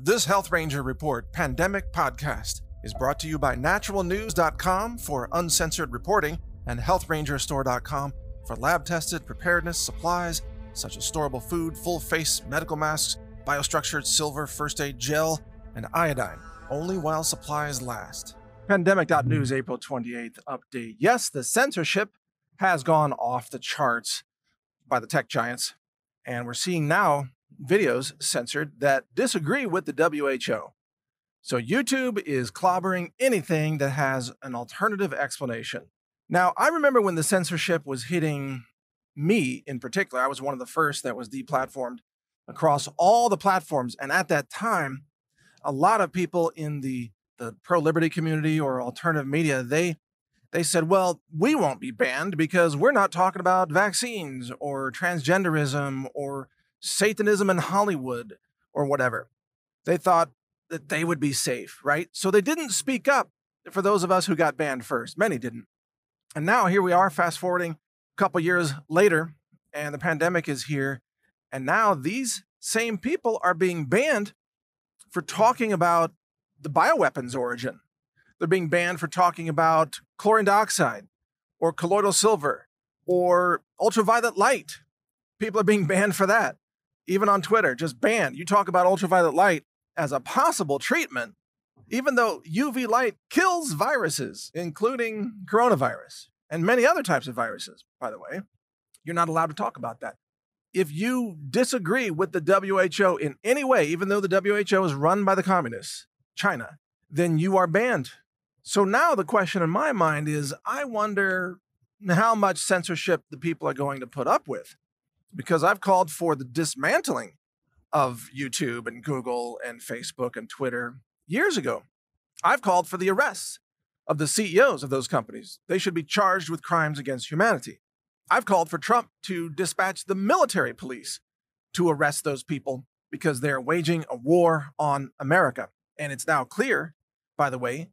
This Health Ranger Report Pandemic Podcast is brought to you by naturalnews.com for uncensored reporting and healthrangerstore.com for lab tested preparedness supplies such as storable food, full face medical masks, biostructured silver first aid gel, and iodine, only while supplies last. Pandemic.news, April 28th update. Yes, the censorship has gone off the charts by the tech giants, and we're seeing now videos censored that disagree with the WHO. So YouTube is clobbering anything that has an alternative explanation. Now, I remember when the censorship was hitting me in particular, I was one of the first that was deplatformed across all the platforms. And at that time, a lot of people in the, the pro liberty community or alternative media, they they said, well, we won't be banned because we're not talking about vaccines or transgenderism or Satanism in Hollywood or whatever. They thought that they would be safe, right? So they didn't speak up for those of us who got banned first. Many didn't. And now here we are, fast forwarding a couple years later, and the pandemic is here. And now these same people are being banned for talking about the bioweapons origin. They're being banned for talking about chlorine dioxide or colloidal silver or ultraviolet light. People are being banned for that. Even on Twitter, just banned. You talk about ultraviolet light as a possible treatment, even though UV light kills viruses, including coronavirus and many other types of viruses, by the way. You're not allowed to talk about that if you disagree with the WHO in any way, even though the WHO is run by the communists, China, then you are banned. So now the question in my mind is I wonder how much censorship the people are going to put up with. Because I've called for the dismantling of YouTube and Google and Facebook and Twitter years ago. I've called for the arrests of the CEOs of those companies. They should be charged with crimes against humanity. I've called for Trump to dispatch the military police to arrest those people because they're waging a war on America. And it's now clear, by the way,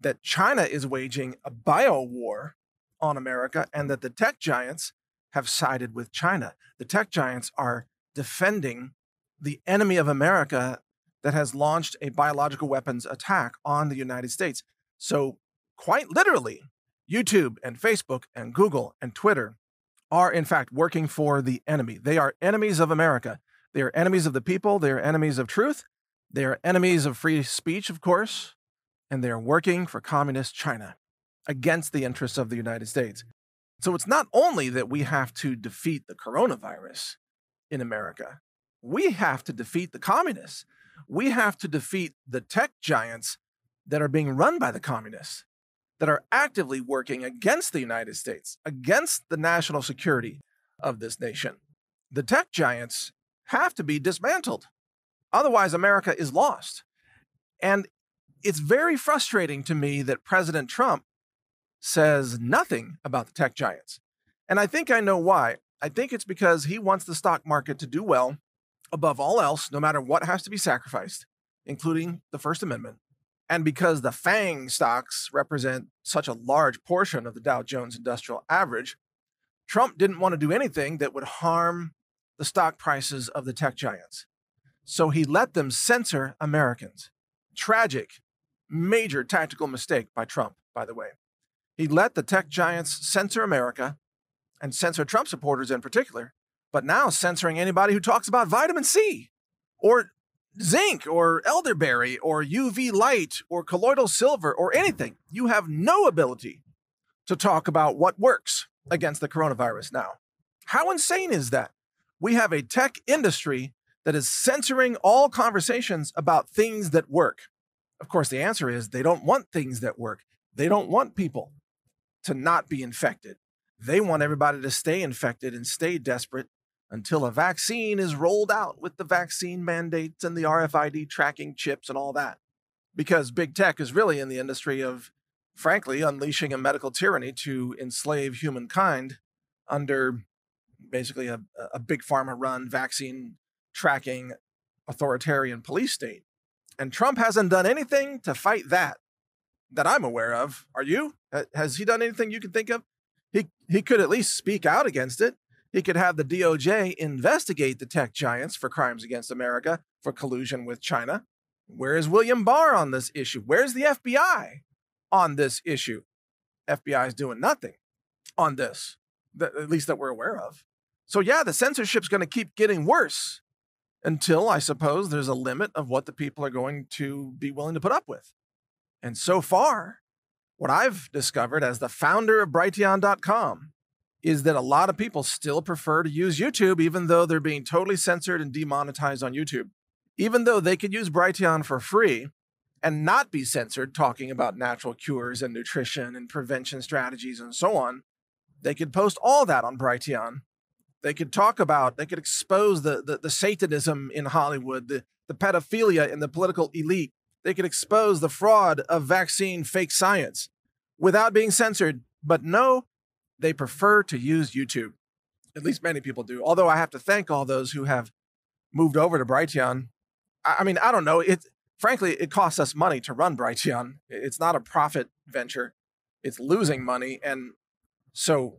that China is waging a bio war on America and that the tech giants have sided with China. The tech giants are defending the enemy of America that has launched a biological weapons attack on the United States. So, quite literally, YouTube and Facebook and Google and Twitter are, in fact, working for the enemy. They are enemies of America. They are enemies of the people. They are enemies of truth. They are enemies of free speech, of course. And they are working for communist China against the interests of the United States. So it's not only that we have to defeat the coronavirus in America, we have to defeat the communists. We have to defeat the tech giants that are being run by the communists that are actively working against the United States, against the national security of this nation. The tech giants have to be dismantled. Otherwise, America is lost. And it's very frustrating to me that President Trump says nothing about the tech giants. And I think I know why. I think it's because he wants the stock market to do well above all else, no matter what has to be sacrificed, including the First Amendment. And because the FANG stocks represent such a large portion of the Dow Jones Industrial Average, Trump didn't want to do anything that would harm the stock prices of the tech giants. So he let them censor Americans. Tragic, major tactical mistake by Trump, by the way. He let the tech giants censor America and censor Trump supporters in particular, but now censoring anybody who talks about vitamin C or zinc or elderberry or UV light or colloidal silver or anything. You have no ability to talk about what works against the coronavirus now. How insane is that? We have a tech industry that is censoring all conversations about things that work. Of course, the answer is they don't want things that work. They don't want people to not be infected. They want everybody to stay infected and stay desperate until a vaccine is rolled out with the vaccine mandates and the RFID tracking chips and all that. Because big tech is really in the industry of, frankly, unleashing a medical tyranny to enslave humankind under basically a, a big pharma run vaccine tracking authoritarian police state. And Trump hasn't done anything to fight that that I'm aware of. Are you? Has he done anything you can think of? He he could at least speak out against it. He could have the DOJ investigate the tech giants for crimes against America for collusion with China. Where is William Barr on this issue? Where's the FBI on this issue? FBI is doing nothing on this, at least that we're aware of. So, yeah, the censorship's going to keep getting worse until I suppose there's a limit of what the people are going to be willing to put up with. And so far, what I've discovered as the founder of Brighteon.com is that a lot of people still prefer to use YouTube, even though they're being totally censored and demonetized on YouTube. Even though they could use Brighteon for free and not be censored talking about natural cures and nutrition and prevention strategies and so on, they could post all that on Brighteon. They could talk about, they could expose the, the, the Satanism in Hollywood, the, the pedophilia in the political elite. They could expose the fraud of vaccine fake science without being censored. But no, they prefer to use YouTube. At least many people do. Although I have to thank all those who have moved over to Brighteon. I, I mean, I don't know. It frankly, it costs us money to run Brighteon. It's not a profit venture. It's losing money. And so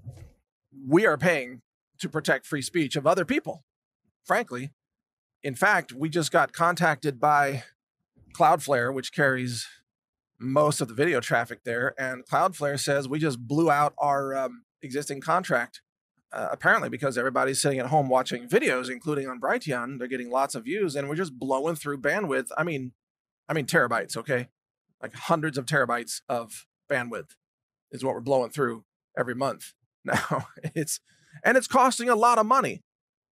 we are paying to protect free speech of other people, frankly. In fact, we just got contacted by Cloudflare, which carries most of the video traffic there. And Cloudflare says we just blew out our um, existing contract. Uh, apparently, because everybody's sitting at home watching videos, including on Brighteon, they're getting lots of views, and we're just blowing through bandwidth. I mean, I mean terabytes, okay, like hundreds of terabytes of bandwidth is what we're blowing through every month. Now it's and it's costing a lot of money,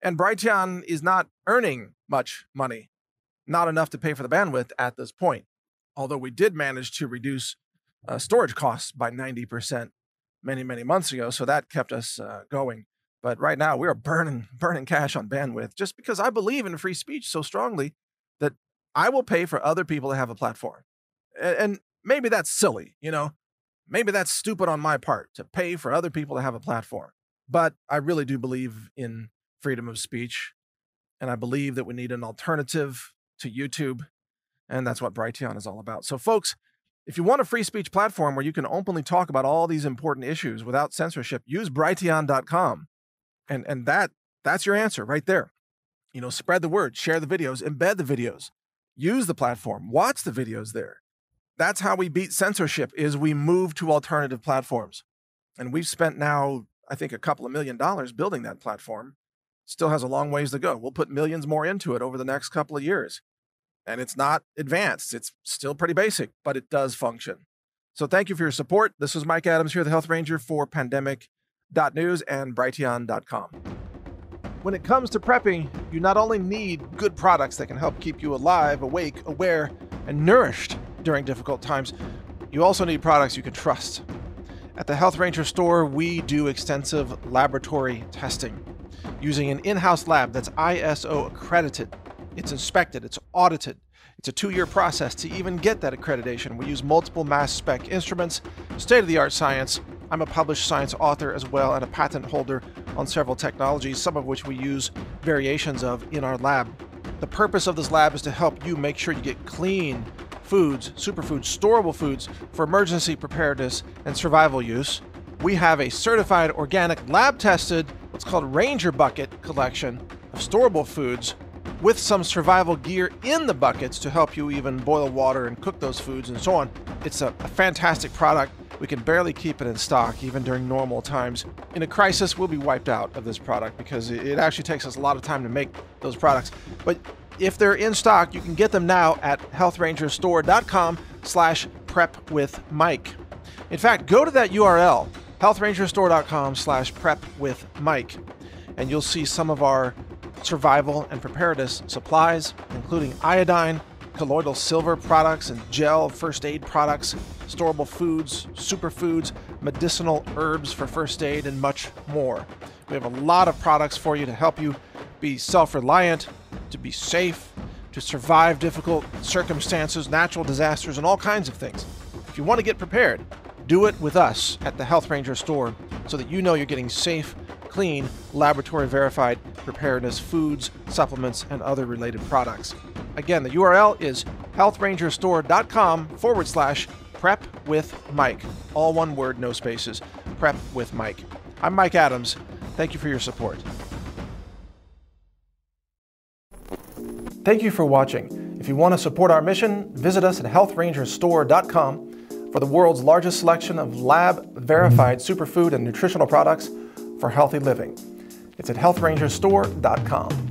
and Brighteon is not earning much money, not enough to pay for the bandwidth at this point. Although we did manage to reduce uh, storage costs by ninety percent many, many months ago. So that kept us uh, going. But right now we are burning, burning cash on bandwidth just because I believe in free speech so strongly that I will pay for other people to have a platform. And, and maybe that's silly, you know, maybe that's stupid on my part to pay for other people to have a platform. But I really do believe in freedom of speech. And I believe that we need an alternative to YouTube. And that's what Brighteon is all about. So, folks, if you want a free speech platform where you can openly talk about all these important issues without censorship, use brighteon.com. And and that that's your answer right there. You know, spread the word, share the videos, embed the videos, use the platform, watch the videos there. That's how we beat censorship is we move to alternative platforms. And we've spent now I think a couple of million dollars building that platform. Still has a long ways to go. We'll put millions more into it over the next couple of years and it's not advanced. It's still pretty basic, but it does function. So thank you for your support. This is Mike Adams here, the Health Ranger for Pandemic.news and Brighteon.com. When it comes to prepping, you not only need good products that can help keep you alive, awake, aware, and nourished during difficult times, you also need products you can trust. At the Health Ranger store, we do extensive laboratory testing using an in house lab that's ISO accredited it's inspected, it's audited. It's a two year process to even get that accreditation. We use multiple mass spec instruments, state of the art science. I'm a published science author as well and a patent holder on several technologies, some of which we use variations of in our lab. The purpose of this lab is to help you make sure you get clean foods, superfoods, storable foods for emergency preparedness and survival use. We have a certified organic lab tested, what's called Ranger Bucket collection of storable foods with some survival gear in the buckets to help you even boil water and cook those foods and so on. It's a, a, fantastic product. We can barely keep it in stock even during normal times. In a crisis, we'll be wiped out of this product because it actually takes us a lot of time to make those products. But if they're in stock, you can get them now at healthrangerstore.com slash prep with Mike. In fact, go to that URL, healthrangerstore.com slash prep with Mike, and you'll see some of our survival and preparedness supplies, including iodine, colloidal silver products and gel first aid products, storable foods, superfoods, medicinal herbs for first aid, and much more. We have a lot of products for you to help you be self reliant, to be safe, to survive difficult circumstances, natural disasters, and all kinds of things. If you want to get prepared, do it with us at the Health Ranger store so that you know you're getting safe clean, laboratory verified preparedness foods, supplements, and other related products. Again, the URL is healthrangerstore.com forward slash prep with Mike. All one word, no spaces. Prep with Mike. I'm Mike Adams. Thank you for your support. Thank you for watching. If you want to support our mission, visit us at healthrangerstore.com for the world's largest selection of lab verified superfood and nutritional products for healthy living. It's at healthrangerstore.com.